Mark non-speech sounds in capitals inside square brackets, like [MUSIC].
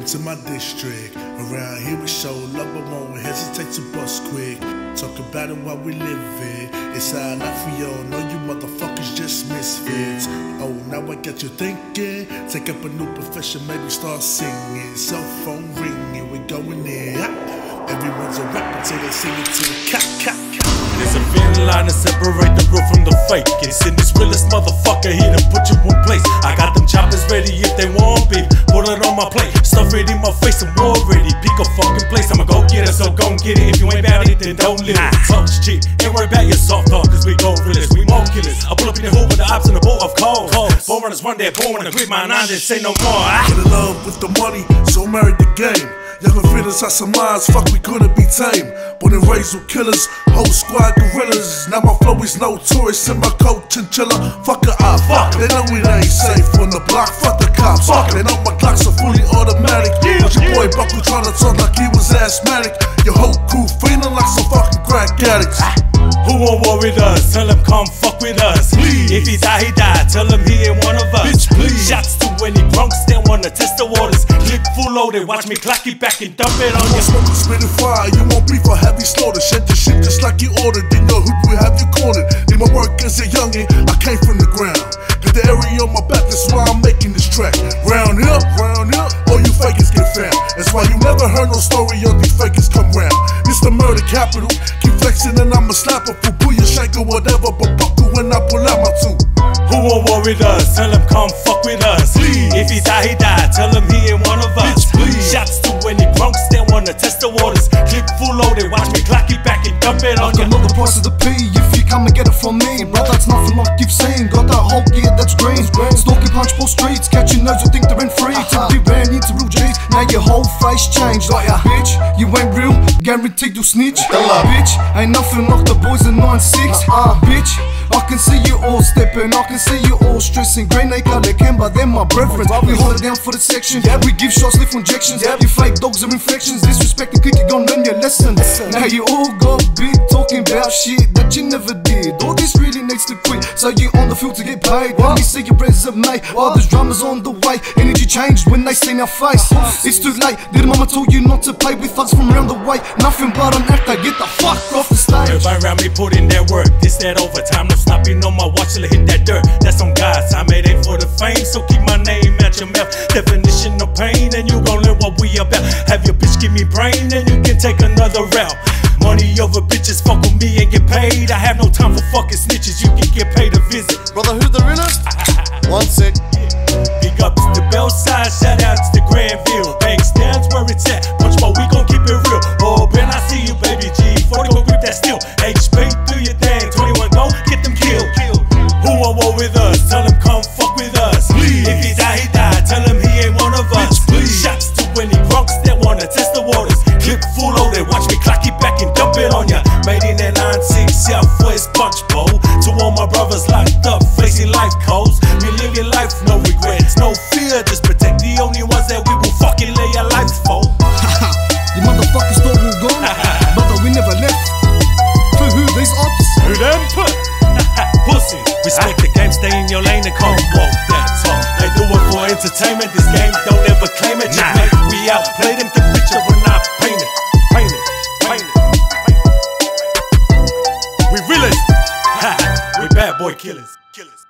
Welcome to my district. Around here we show love, but won't hesitate to bust quick. Talk about it while we live it. It's our life we all know you motherfuckers just misfits. Oh, now I got you thinking. Take up a new profession, maybe start singing. Cell phone ringing, we going in. Everyone's a rapper till they sing it to the cat, cat. There's a thin line to separate the real from the fake. It's in this realest motherfucker here to put you in place. I got them choppers ready if they want beef. Put it on my plate, stuff it in my face, I'm war ready. Pick a fucking place, I'ma go get it, so gon' get it. If you ain't about it, then don't live it. Talk shit, ain't worry about your soft talk, cause we go realist, we more killers. I pull up in the hood with the ops and the boat of calls. Born runners run that born and grip my nine, just say no more. Ah. Fell in love with the money, so married the game. Younger feelings had some minds, fuck, we couldn't be tame. Born and raised with killers, whole squad gorillas. Now my flow is notorious in my coat chinchilla. Fuck it, eye, fuck, they know it ain't safe on the block. Fuck the cops, fuck, they know my boy Buckle trying to talk like he was asthmatic. Your whole crew feeling like some fucking crack addicts. Ah. Who won't war with us? Tell him come fuck with us. Please. If he die, he die. Tell him he ain't one of us. Bitch, please. Shots to any punks that wanna test the waters. Clip full loaded, watch me clock it back and dump it on you. smoking, spitting fire. You want beef or heavy slaughter? Shed the shit just like you ordered. In your hood, we have you cornered. Need my work as a youngin'. Capital. Keep flexing and I'ma slap a for shank or whatever. But you when I pull out my two. Who won't war with us? Tell him come fuck with us. Please. If he die, he die. Tell him he ain't one of us. Bitch, please. Shots to any punks that wanna test the waters. Clip full loaded, watch me clock it back and dump it on I you. know the price of the P if you come and get it from me. Bro, that's nothing like you've seen. Got that whole gear that's green. Stalking punch for streets, catching those who think they're in free. To be ran into real G's. Now your whole face changed. Like a bitch, you ain't real. Guaranteed you'll snitch. Bitch, ain't nothing like the boys in 9-6. Uh-uh. Bitch, I can see you all stepping. I can see you all stressing. Grenade color Kemba, they're my brethren. We hold it down for the section. We give shots, lift injections. You fake dogs are infections. Disrespect and kick, you gon' learn your lesson. Now you all got big talking about shit that you never did. All this really needs to quit. So you on the field to get paid. Let me see your resume. All there's dramas on the way. Energy changed when they seen our face. It's too late. Did mama told you not to play with thugs from around the way? Nothing but an actor. Get the fuck off the stage. Everybody around me put in that work. This that overtime, no stopping on my watch till I hit that dirt. That's on God's time, it ain't for the fame. So keep my name out your mouth. Definition of pain, and you gon' learn what we about. Have your bitch give me brain, and you can take another route. Money over bitches, fuck with me and get paid. I have no time for fucking snitches, you can get paid to visit. Brotherhood the realest? [LAUGHS] One sec. Big ups to Bellside, shout outs to Granville. Bankstown where it's at. Punch more, we gon' keep it real. Oh, Ben, I see you, baby G. 40 go grip that steel. HP, do your thing. 21 go, get them killed. Who want war with us? Tell him come fuck with us. Please. If he die, he 9-6 Southwest Punch Bowl. To all my brothers locked up, facing life codes. We living life, no regrets, no fear. Just protect the only ones that we will fucking lay our lives for. [LAUGHS] You motherfuckers thought we were gone. [LAUGHS] Brother, we never left. To who? These ops? Who them put? [LAUGHS] Pussy. Respect the game, stay in your lane and come walk that talk. They do it for entertainment. This game don't ever claim it. Nah. We outplay them, We realest. Ha, we bad boy killers. killers.